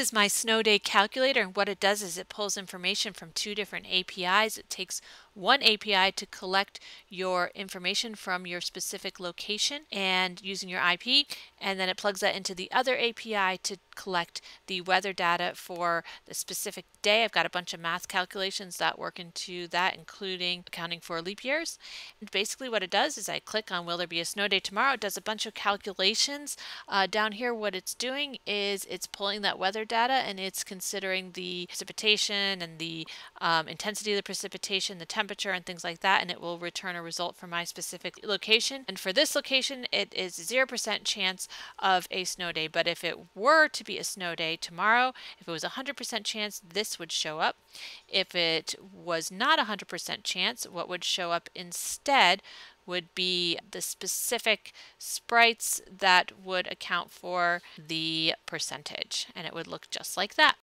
is my snow day calculator and what it does is it pulls information from two different APIs. It takes one API to collect your information from your specific location and using your IP and then it plugs that into the other API to collect the weather data for the specific day. I've got a bunch of math calculations that work into that including accounting for leap years. And basically what it does is I click on will there be a snow day tomorrow. It does a bunch of calculations. Uh, down here what it's doing is it's pulling that weather data and it's considering the precipitation and the um, intensity of the precipitation, the temperature and things like that and it will return a result for my specific location. And for this location it is 0% chance of a snow day but if it were to be a snow day tomorrow, if it was a 100% chance this would show up. If it was not a 100% chance what would show up instead would be the specific sprites that would account for the percentage and it would look just like that.